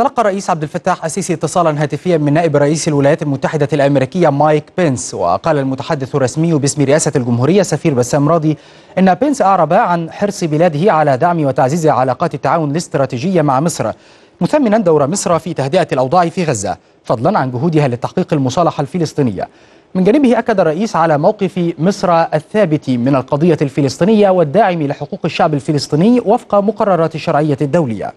تلقى الرئيس عبد الفتاح السيسي اتصالا هاتفيا من نائب رئيس الولايات المتحدة الأمريكية مايك بينس وقال المتحدث الرسمي باسم رئاسة الجمهورية سفير بسام راضي إن بينس أعرب عن حرص بلاده على دعم وتعزيز علاقات التعاون الاستراتيجية مع مصر مثمنا دور مصر في تهدئة الأوضاع في غزة فضلا عن جهودها لتحقيق المصالحة الفلسطينية. من جانبه أكد الرئيس على موقف مصر الثابت من القضية الفلسطينية والداعم لحقوق الشعب الفلسطيني وفق مقررات الشرعية الدولية.